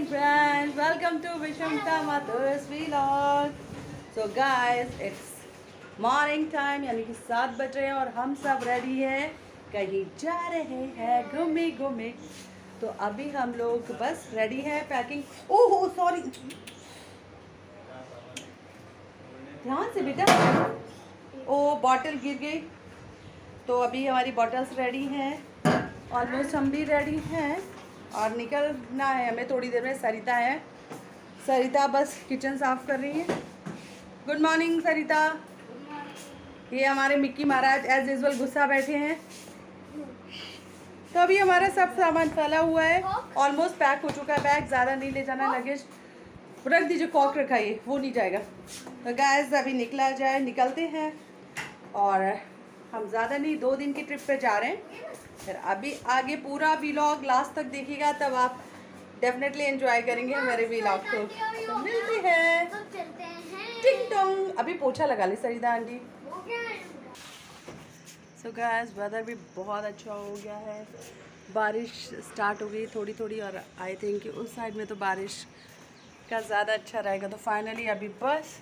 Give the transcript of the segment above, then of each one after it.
morning, friends. Welcome to Vishamta Mathur's vlog. So, guys, it's morning time, यानी कि सात बज रहे हैं और हम सब रेडी हैं। कहीं जा रहे हैं, घूमे घूमे। तो अभी हम लोग बस रेडी हैं पैकिंग ओह सॉरी ध्यान से बेटा। ओ बॉटल गिर गई। तो अभी हमारी बॉटल्स रेडी हैं। ऑलमोस्ट हम भी रेडी हैं। और निकलना है हमें थोड़ी देर में। सरिता है। सरिता बस किचन साफ़ कर रही है। Good morning Sarita. ये हमारे मिक्की महाराज एज यूजल गुस्सा बैठे हैं। तो अभी हमारा सब सामान फैला हुआ है। ऑलमोस्ट पैक हो चुका है। बैग ज़्यादा नहीं ले जाना लगेज रख दीजिए कॉक रखा ये वो नहीं जाएगा। तो गैस अभी निकला जाए। निकलते हैं। और हम ज़्यादा नहीं, दो दिन की ट्रिप पे जा रहे हैं। फिर अभी आगे पूरा व्लॉग लास्ट तक देखिएगा, तब आप डेफिनेटली एंजॉय करेंगे मेरे व्लॉग को। तो मिलते हैं। टिंग टोंग अभी पोछा लगा ली Sarita aunty? So guys weather भी बहुत अच्छा हो गया है। बारिश स्टार्ट हो गई थोड़ी थोड़ी और आई थिंक उस साइड में तो बारिश का ज़्यादा अच्छा रहेगा। तो फाइनली अभी बस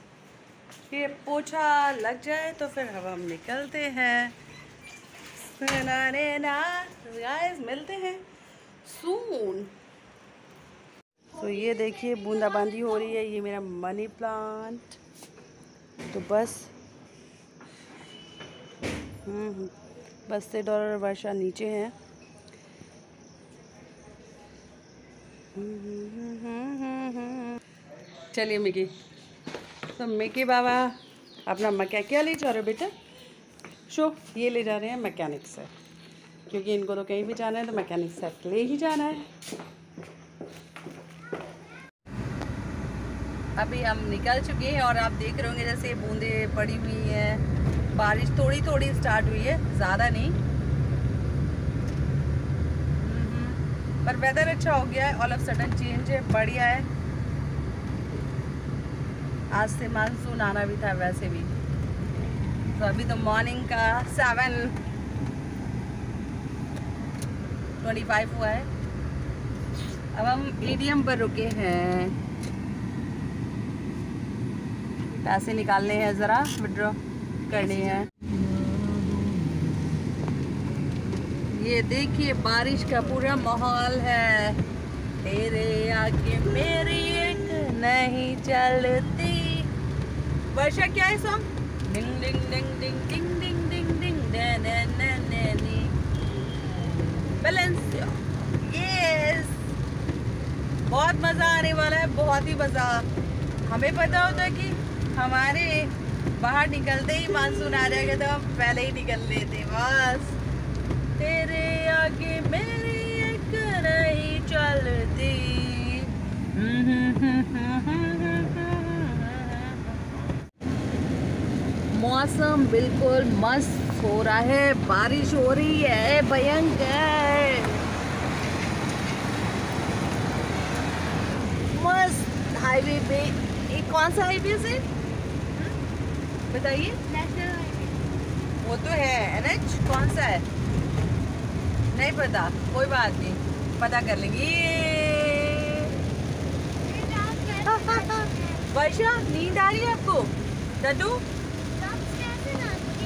ये पोछा लग जाए तो फिर अब हम निकलते हैं। गाइस मिलते हैं सून तो ये देखिए बूंदाबांदी हो रही है। ये मेरा मनी प्लांट तो बस हम्म, हम्म। बस्ते और वर्षा नीचे है। चलिए मिकी। तो मिकी बाबा अपना मकै क्या ले जा रहे हो बेटा? शो ये ले जा रहे हैं मैकेनिक से क्योंकि इनको तो कहीं भी जाना है तो मैकेनिक से ले ही जाना है। अभी हम निकल चुके हैं और आप देख रहे होंगे जैसे बूंदे पड़ी हुई हैं। बारिश थोड़ी थोड़ी स्टार्ट हुई है, ज़्यादा नहीं। पर वेदर अच्छा हो गया है ऑल ऑफ़ सडन चेंज है, बढ़िया है। आज से मानसून आना भी था, वैसे भी। तो अभी तो मॉर्निंग का सेवन ट्वेंटी फाइव हुआ है। अब हम एटीएम पर रुके हैं। पैसे निकालने हैं ज़रा विड्रॉ करने हैं। ये देखिए, बारिश का पूरा माहौल है। तेरे आगे मेरी एक नहीं चलती। वर्षा क्या है सॉन्ग डिंग डिंग डिंग डिंग डिंग डिंग डिंग डिंग डे डे डे डे डी बैलेंस यस बहुत मज़ा आने वाला है, बहुत ही मज़ा। हमें पता होता कि हमारे बाहर निकलते ही मानसून आ जाएगा तो हम पहले ही निकल लेते बस। तेरे आगे मेरी एक नहीं चलती। मौसम बिल्कुल मस्त हो रहा है। बारिश हो रही है भयंकर। मस्त हाईवे पे। ये कौन सा हाईवे से? बताइए। नेशनल हाईवे वो तो है एनएच कौन सा है? नहीं पता कोई बात नहीं। पता कर लेंगे? वर्षा नींद आ रही है आपको? हैं?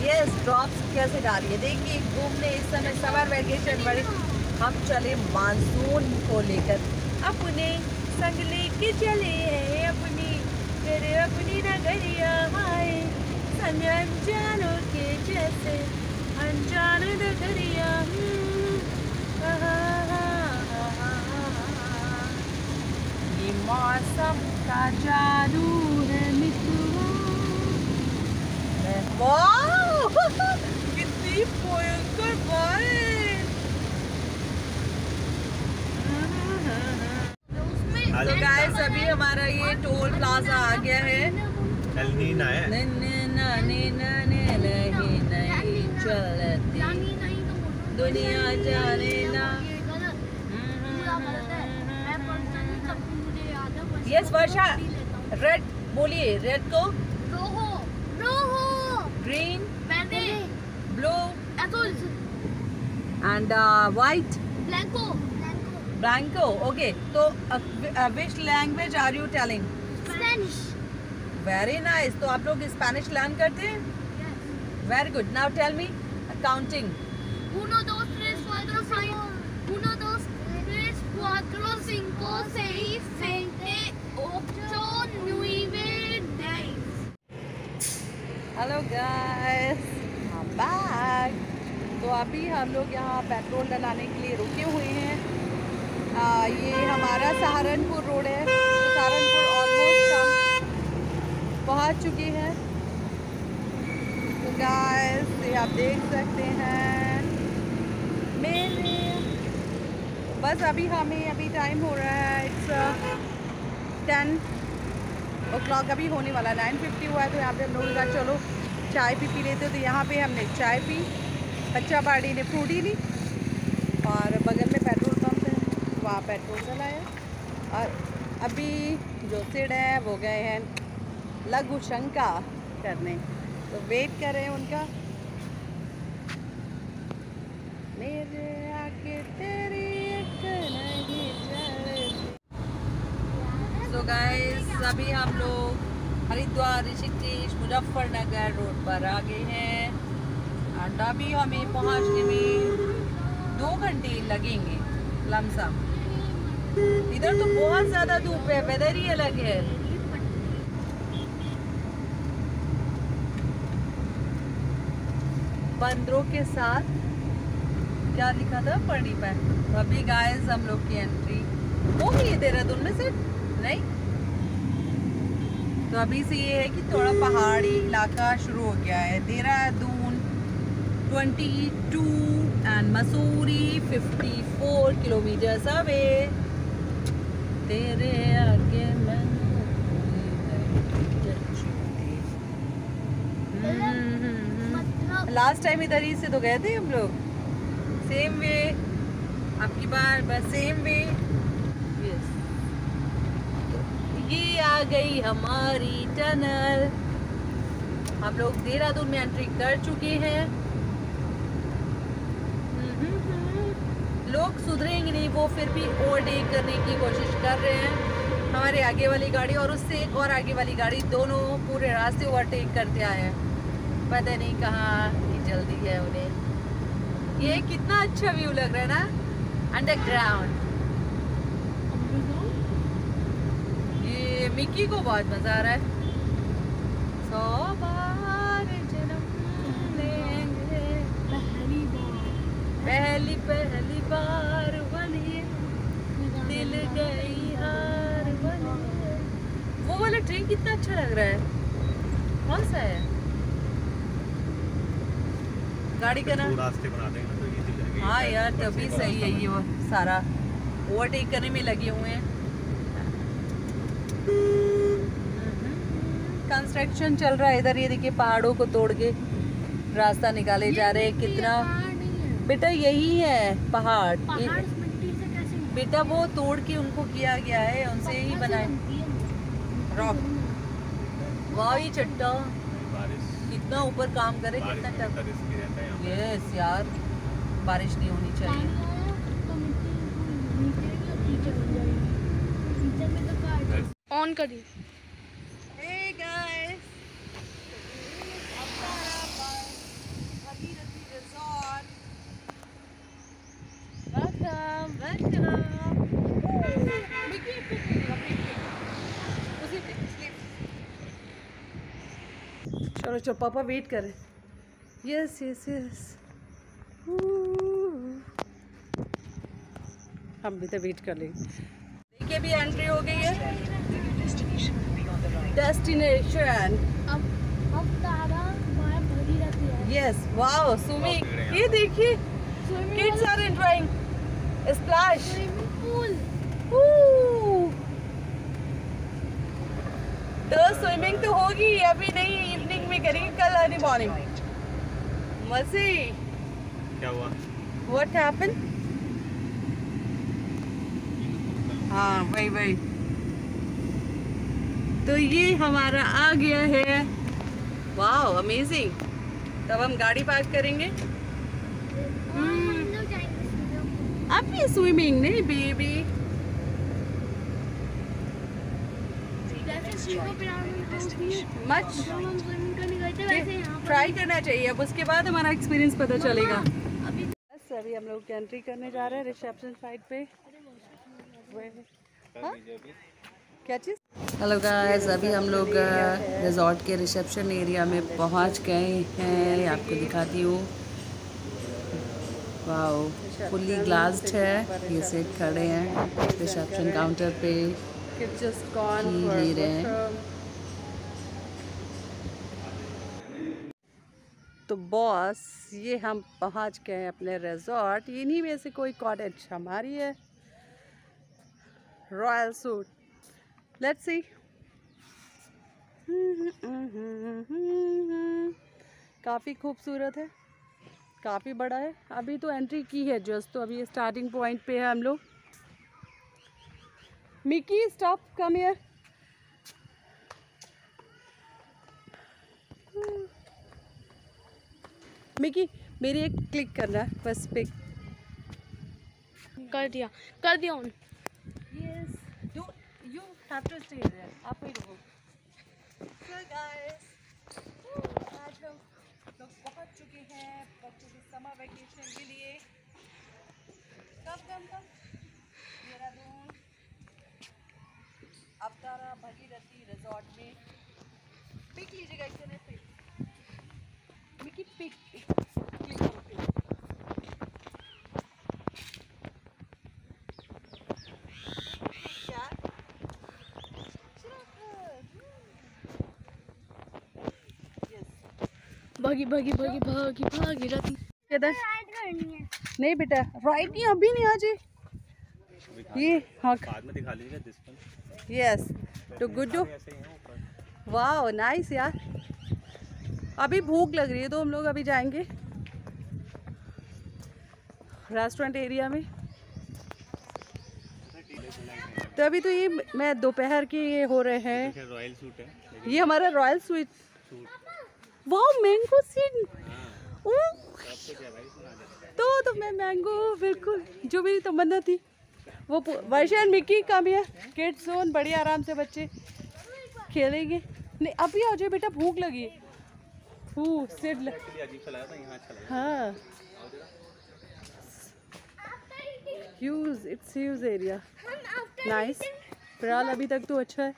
यस ड्रॉप्स कैसे डाल रही है देखिए, घूमने इस समय समर वेकेशन हम चले मानसून को लेकर। अपने संग चले हैं, अपनी अपनी नगरिया आए संग अनजानों के जैसे, अनजान नगरिया हम्म। ये मौसम का जादू। कितनी भयंकर गाइस अभी हमारा ये टोल प्लाजा आ गया है। नीना है। नीना नीना नहीं नहीं चलती। दुनिया जाने ना। यस वर्षा रेड बोलिए रेड को। ब्लू एथोल एंड वाइट ब्लैंको ब्लैंको Blanco. Okay. So, uh, uh, which language are you telling? Spanish. Very nice. तो आप लोग स्पेनिश लर्न करते हैं very good now tell me counting Uno, dos, tres, cuatro, cinco. Uno, dos, tres, cuatro, cinco, seis, siete, ocho, nueve, diez. Hello guys हम back तो अभी हम लोग यहाँ पेट्रोल डलाने के लिए रुके हुए हैं। आ, ये हमारा सहारनपुर रोड है। सहारनपुर ऑलमोस्ट हम पहुँच चुके हैं। तो ये आप देख सकते हैं। मेरे बस अभी हमें अभी टाइम हो रहा है। इट्स टेन ओ क्लॉक अभी होने वाला है। नाइन फिफ्टी हुआ है तो यहाँ पे हम लोगों चलो चाय पी पी लेते तो यहाँ पे हमने चाय पी। बच्चा बाड़ी ने फ्रूटी ली और बगल में पेट्रोल पंप है, वहाँ पेट्रोल डलाया और अभी जो सिड है, वो गए हैं लघु शंका करने। तो वेट कर रहे हैं उनका। मेरे आगे तेरी एक चले गाइस अभी हम लोग हरिद्वार, ऋषिकेश, मुजफ्फरनगर रोड पर आ गए हैं। एंड अभी हमें पहुँचने में दो घंटे लगेंगे लमसम इधर तो बहुत ज़्यादा धूप है वेदर ही अलग है। बंदरों के साथ क्या लिखा था? पढ़ी पे अभी गाइस हम लोग की एंट्री हो गई है देहरादून में से नहीं तो अभी से ये है कि थोड़ा पहाड़ी इलाका शुरू हो गया है। Dehradun 22 and Mussoorie 54 kilometre away तेरे आगे मैं मतलब लास्ट टाइम इधर ही से तो गए थे हम लोग। सेम वे आपकी बार बस सेम वे यस ये आ गई हमारी टनल हम लोग देहरादून में एंट्री कर चुके हैं। लोग सुधरेंगे नहीं, वो फिर भी ओवरटेक करने की कोशिश कर रहे हैं। हमारे आगे वाली गाड़ी और उससे एक और आगे वाली गाड़ी दोनों पूरे रास्ते ओवरटेक करते आए हैं। पता नहीं कहाँ जल्दी है उन्हें। ये कितना अच्छा व्यू लग रहा है ना? अंडरग्राउंड ये मिक्की को बहुत मज़ा आ रहा है। सौ बार जन्म लेंगे पहली बार पहली पहली बार वाली दिल गई हार वाली वो कितना अच्छा लग रहा है। कौन सा है? गाड़ी का रास्ते बना देंगे तो इजी लगेगा हाँ यार तभी सही है ये वो सारा। ओवरटेक करने में लगे हुए हैं। कंस्ट्रक्शन चल रहा है इधर ये देखिए पहाड़ों को तोड़ के रास्ता निकाले जा रहे हैं कितना बेटा यही है पहाड़। ये- पहाड़ मिट्टी से कैसे बेटा वो तोड़ के उनको किया गया है उनसे ही बनाए। रॉक वाह ये चट्टा। बारिश। कितना ऊपर काम करे कितना टफ। है। यस यार बारिश नहीं होनी चाहिए। ऑन करिए। Hey! Welcome, welcome. Mickey, उसी पे, sleep. चलो चलो पापा वेट कर यस यस यस हम भी तो वेट कर लेंगे देखिए भी एंट्री हो गई है। डेस्टिनेशन है। यस वाओ स्विमिंग ये देखिए kids are enjoying splash swimming pool तो स्विमिंग तो होगी अभी में करेंगे कल अर्ली मॉर्निंग मसी क्या हुआ? व्हाट हैपन हाँ वही वही. तो ये हमारा आ गया है. वाओ अमेजिंग तब हम गाड़ी पार्क करेंगे. हम लोग जाएँगे स्विमिंग स्विमिंग नहीं बेबी जैसे शिवा पिरामिड होती है मच ट्राई करना चाहिए। अब उसके बाद हमारा एक्सपीरियंस पता चलेगा। बस अभी हम लोग एंट्री करने जा रहे हैं रिसेप्शन साइड पे। हाँ? क्या चीज़? हेलो गाइस अभी हम लोग रिजॉर्ट के रिसेप्शन एरिया में पहुँच गए हैं। आपको दिखाती हूँ। वाओ फुल्ली ग्लास्ड है। ये सेट खड़े हैं रिसेप्शन काउंटर पे। की ले रहे हैं तो बॉस ये हम पहुँच गए हैं अपने रिजॉर्ट इन्हीं में से कोई कॉटेज हमारी है. रॉयल सूट लेट्स सी काफ़ी खूबसूरत है. काफ़ी बड़ा है. अभी तो एंट्री की है जस्ट तो अभी स्टार्टिंग पॉइंट पे है हम लोग. Mickey stop come here Mickey मेरी एक क्लिक करना है बस पिक कर दिया कर दिया on Yes. You you have to stay there. आप ही रहो. So guys, आज हम लोग पहुँच चुके हैं बच्चों के समर वेकेशन के लिए. कब कब कब? अवतारा भगीरथी रिजॉर्ट में. पिक लीजिएगा एक जने pick. Mickey pick click pick. भागी भागी भागी भागी भागी रथी किधर? नहीं बेटा राइट नहीं अभी नहीं आ जी ये हाँ। बाद में दिखा लीजिएगा दिस वन यस तो गुड्डू। वाह नाइस यार। अभी भूख लग रही है तो हम लोग अभी जाएँगे। रेस्टोरेंट एरिया में। तो अभी तो ये मैं दोपहर के ये हो रहे हैं। रॉयल सूट है ये हमारा रॉयल स्वीट सूट वाह मैंगो सीड तो तो मैं मैंगो बिल्कुल जो मेरी तमन्ना थी। वो वर्षा एंड मिक्की कम है। किड्स जोन बड़ी आराम से बच्चे खेलेंगे। नहीं अभी आ जाओ बेटा भूख लगी। हूँ सिर ल... एक्चुअली अजीब सा लगा था यहाँ लगा हाँ इट्स एरिया नाइस फ़िलहाल अभी तक तो अच्छा है।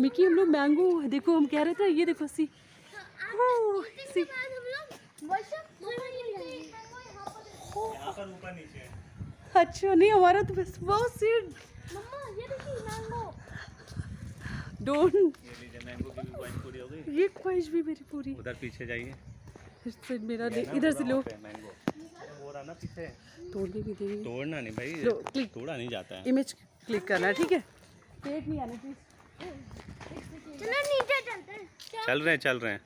मिक्की हम लोग मैंगो देखो हम कह रहे थे ये देखो सी। ओह, सी। है अच्छा नहीं हमारा तो बस बहुत सीट डोंट ये लीजिए मैंगो की ख्वाहिश हो भी मेरी पूरी। उधर पीछे जाइए। इससे मेरा ले- इधर से लो। वहाँ पे मैंगो वो रहा ना पीछे। तोड़ने भी देंगे तोड़ना नहीं भाई लो, क्लिक। तोड़ा नहीं जाता है। इमेज क्लिक करना है ठीक है? पेट नहीं आना प्लीज़ चलो नीचे चलते हैं। चल। रहे हैं चल रहे हैं।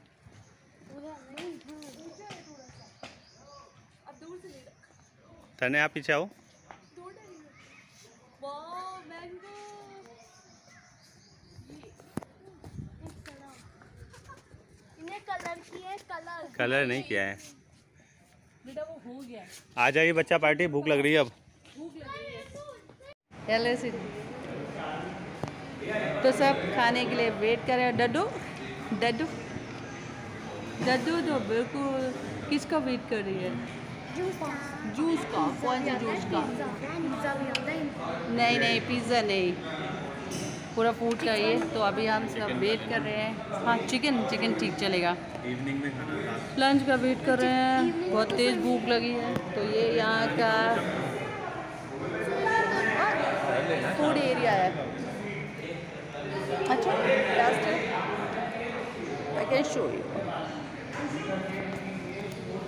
तने आप पीछे आओ। Colour colour. कलर नहीं किया है। बेटा वो हो गया। आ जाइए बच्चा पार्टी भूख लग रही है अब। हेलो सी तो सब खाने के लिए वेट कर रहे हैं। डड्डू डड्डू डड्डू तो बिल्कुल किसका वेट कर रही है? जूस का। कौन सा जूस का? नहीं नहीं पिज़्ज़ा नहीं। पूरा फ़ूड का ये तो अभी हम सब वेट कर रहे हैं। हाँ चिकन चिकन ठीक चलेगा। इवनिंग में खाना लंच का वेट कर रहे हैं। बहुत तेज़ भूख लगी है। तो ये यहाँ का फ़ूड एरिया है। अच्छा last I can show you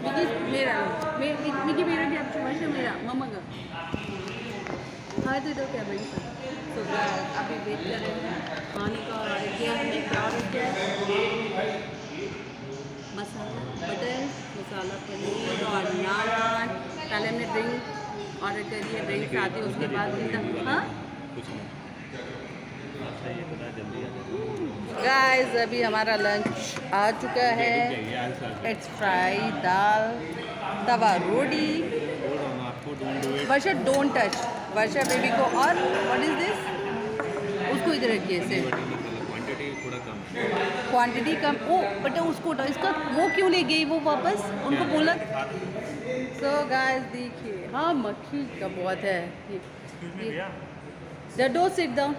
Mickey मेरा मे- मिकी मिकी मेरा क्या मेरा मम्मा का। हाँ तो तो क्या भाई तो अभी वेट कर रहे हैं खाने का ऑर्डर किया हमने क्या ऑर्डर किया मसाला बटर मसाला पनीर और नान पहले हमने ड्रिंक ऑर्डर करी है। ड्रिंक आती है उसके बाद हाँ गाइस अभी हमारा लंच आ चुका है it's fry dal tawa roti Varsha don't touch Varsha baby को और व्हाट इज़ दिस उसको इधर रखिए इसे। क्वांटिटी कम है। Quantity come. ओ बट उसको इसका वो क्यों ले गई वो वापस? उनको बोला। सो गाइस देखिए हाँ मक्खी का बहुत है। ये मी सिट डाउन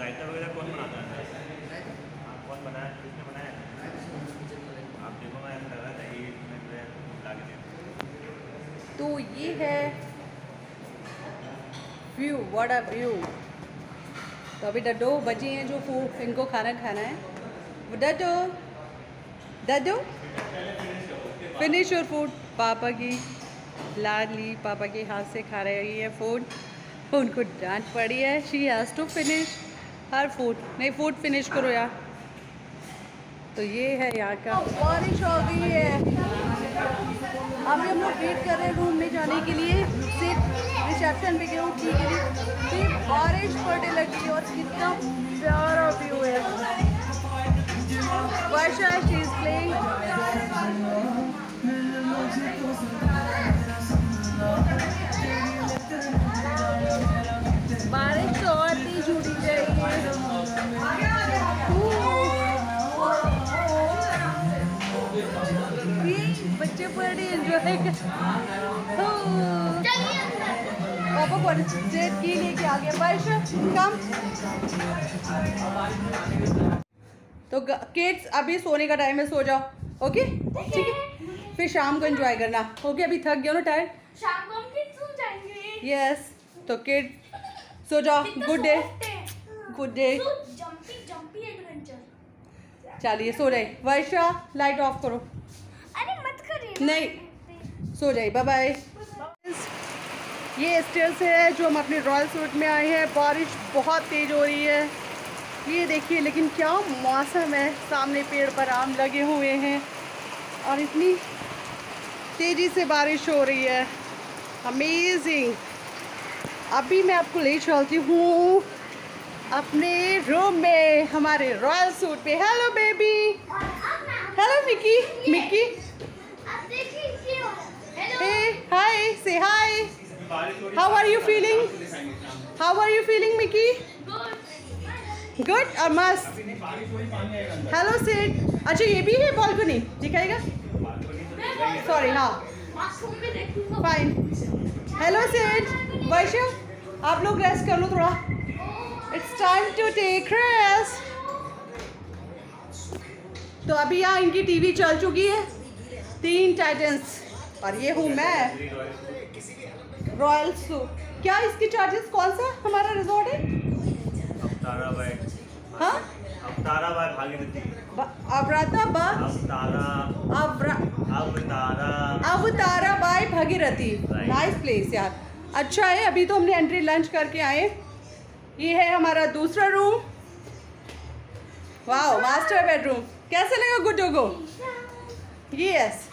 रायता वगैरह कौन बनाता है? आप कौन बनाया? किसने बनाया? आप देखो मैं लग रहा था ये मैं जो है ला के तो ये है व्यू व्हाट अ व्यू तो अभी डडो बचे हैं जो फ़ूड इनको खाना खाना है। डडो डडो फिनिश योर फ़ूड पापा की लाडली पापा के हाथ से खा रही है फ़ूड उनको डांट पड़ी है। She has to finish her food नहीं फ़ूड फिनिश करो यार। तो ये है यहाँ का। बारिश हो गई है। अभी हम लोग वेट कर रहे हैं रूम में जाने के लिए। सिर्फ़ रिसेप्शन पे गए उठी के लिए सिर्फ़ बारिश पड़ने लगी और कितना प्यारा व्यू है। वर्षा प्लेइंग बारिश तो और है ये बच्चे बड़े एंजॉय कर पापा की लेके आ गया वर्षा कम तो किड्स अभी सोने का टाइम है सो जाओ ओके ठीक है? फिर शाम को एंजॉय करना ओके अभी थक गया ना टायर शाम को हम सो जाएँगे। यस तो किड सो जाओ गुड डे गुड डे. चलिए सो जाए। वर्षा लाइट ऑफ़ करो। अरे मत करिए। नहीं सो जाए बाय बाय ये स्टेल्स है जो हम अपने रॉयल सूट में आए हैं। बारिश बहुत तेज़ हो रही है। ये देखिए लेकिन क्या मौसम है। सामने पेड़ पर आम लगे हुए हैं और इतनी तेज़ी से बारिश हो रही है। अमेजिंग अभी मैं आपको ले चलती हूँ अपने रूम में हमारे रॉयल सूट पे। Hello baby hello Mickey Mickey आप देखिए ये how are you feeling how are you feeling Mickey? Good और मस्त हेलो Hello, अच्छा ये भी है बालकनी दिखाएगा? सॉरी हाँ. फाइन हेलो सेठ वैश्य आप लोग रेस्ट कर लो थोड़ा. It's time to take rest तो अभी यहाँ इनकी टीवी चल चुकी है. तीन टाइटन्स और ये हूँ मैं. रॉयल सू क्या इसकी चार्जेस कौन सा हमारा रिजॉर्ट है? अवतारा बाय हाँ? अवतारा बाय भागीरथी। अवराता बा Avatara अवरा Avatara Avatara by Bhagirathi. Nice place यार। अच्छा है अभी तो हमने एंट्री लंच करके आए। ये है हमारा दूसरा रूम वाओ मास्टर बेडरूम कैसे लगा गुड्डो को? यस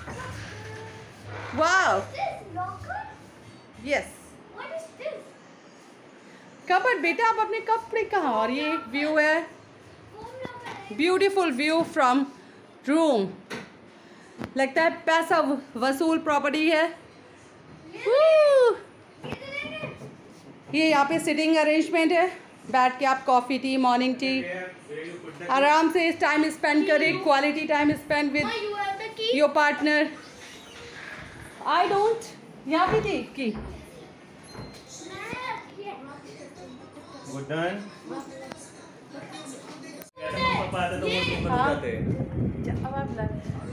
लॉकर यस इज़ बेटा आप अपने कपड़े कहाँ? और ये एक व्यू है। ब्यूटीफुल व्यू फ्रॉम रूम लगता है पैसा वसूल प्रॉपर्टी है। ये? यहाँ पे सिटिंग अरेंजमेंट है। बैठ के आप कॉफ़ी टी मॉर्निंग टी आराम से इस टाइम स्पेंड करें quality time spend with? Your partner I don't यहाँ भी थी की।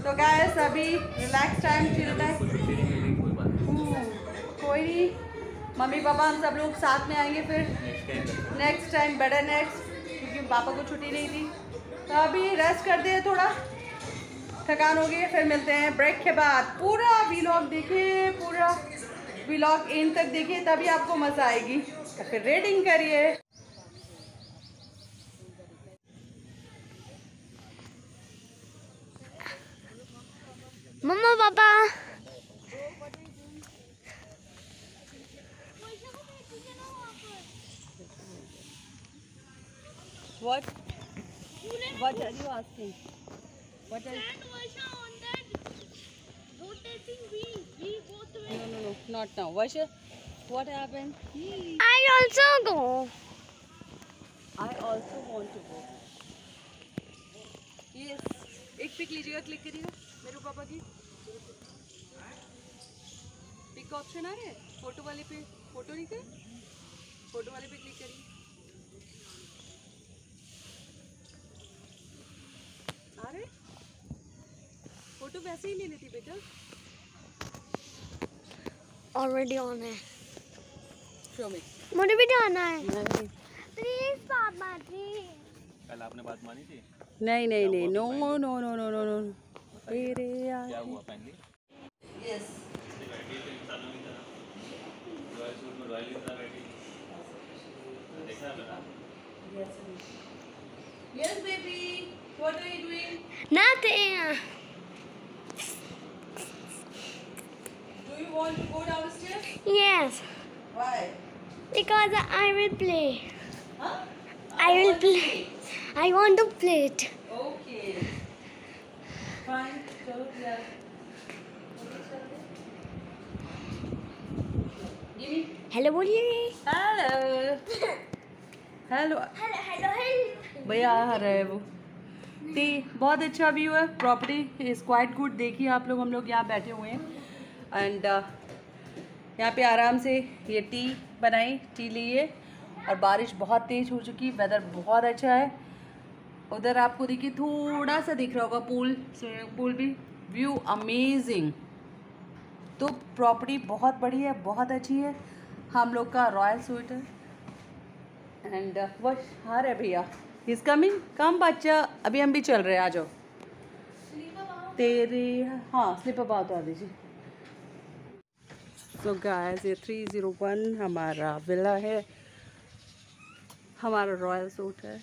तो गैस अभी रिलैक्स टाइम कोई हम्म, कोई नहीं। मम्मी पापा हम सब लोग साथ में आएँगे फिर। Next time next time better next क्योंकि पापा को छुट्टी नहीं थी। तो अभी रेस्ट कर दिए थोड़ा। थकान हो गई है, फिर मिलते हैं ब्रेक के बाद पूरा व्लॉग देखिए पूरा व्लॉग एंड तक देखिए तभी आपको मज़ा आएगी तो फिर रेडिंग करिए मम्मा पापा What? What are you asking? What are rotating wheel, we both went. No, no, no, not now. Varsha, What happened? I also go. I also want to go. Yes. एक पिक लीजिएगा click करिएगा मेरे पापा की pick का option आ रहा है photo वाले पे फ़ोटो नहीं कर फ़ोटो वाले पे क्लिक करिए आ रहे फ़ोटो वैसे ही ले लेती बेटा। Already on है। शो में मुझे भी जाना है। नहीं। प्लीज़ पापा प्लीज़ कल आपने बात मानी थी? नहीं नहीं नहीं। No no no no no no no तेरे क्या हुआ फाइनली यस मेरा Yes, baby. What are you doing? Nothing. Do you want to go downstairs? Yes, Why? because I will play. Huh? I I will play. I want to play it. Okay. Fine. चलो यार. Give बोलिए. Hello hello hello भैया आ रहा है वो T बहुत अच्छा व्यू है प्रॉपर्टी इज़ क्वाइट गुड देखिए आप लोग हम लोग यहाँ बैठे हुए हैं एंड यहाँ पे आराम से ये टी बनाई टी लिए और बारिश बहुत तेज़ हो चुकी वेदर बहुत अच्छा है। उधर आपको देखिए थोड़ा सा दिख रहा होगा पूल स्विमिंग पूल भी। व्यू अमेजिंग तो प्रॉपर्टी बहुत बड़ी है बहुत अच्छी है। हम लोग का रॉयल स्वीट है। एंड वट हार है भैया। इज़ कमिंग कम बच्चा अभी हम भी चल रहे हैं आ जाओ। तेरे हाँ स्लिप बात आ दीजिए। सो गाइस ये थ्री ज़ीरो वन हमारा विला है। हमारा रॉयल सूट है।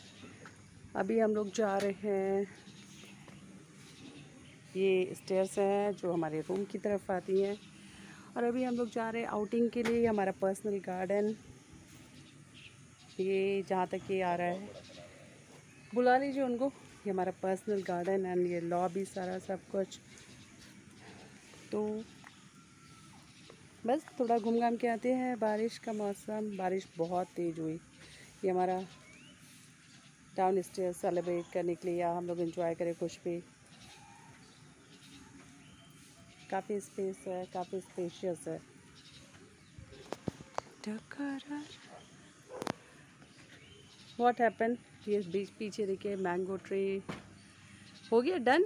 अभी हम लोग जा रहे हैं। ये स्टेयर्स हैं जो हमारे रूम की तरफ़ आती हैं। और अभी हम लोग जा रहे हैं आउटिंग के लिए हमारा पर्सनल गार्डन ये जहाँ तक ये आ रहा है। बुला लीजिए उनको। ये हमारा पर्सनल गार्डन एंड ये लॉबी सारा सब कुछ। तो बस थोड़ा घूम घाम के आते हैं। बारिश का मौसम, बारिश बहुत तेज़ हुई। ये हमारा डाउन स्टेयर सेलिब्रेट करने के लिए या हम लोग इंजॉय करें कुछ भी। काफ़ी स्पेस है, काफ़ी स्पेशियस है। वॉट हैपन ये बीच पीछे देखिए मैंगो ट्री हो गया डन